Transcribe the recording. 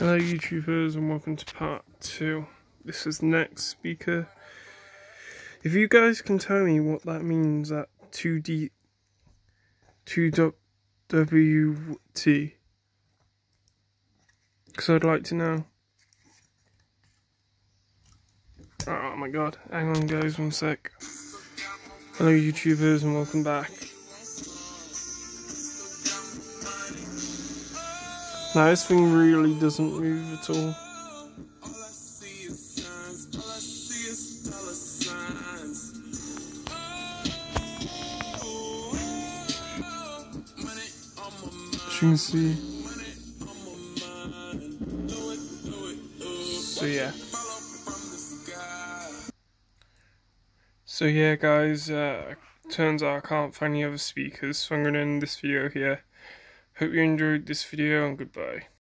Hello YouTubers and welcome to part 2. This is next speaker. If you guys can tell me what that means at 2D 2WT because I'd like to know. Oh my god, hang on guys one sec. Hello YouTubers and welcome back. Now this thing really doesn't move at all. As you can see. So yeah. So yeah guys, uh, turns out I can't find any other speakers, so I'm going to end this video here. Hope you enjoyed this video and goodbye.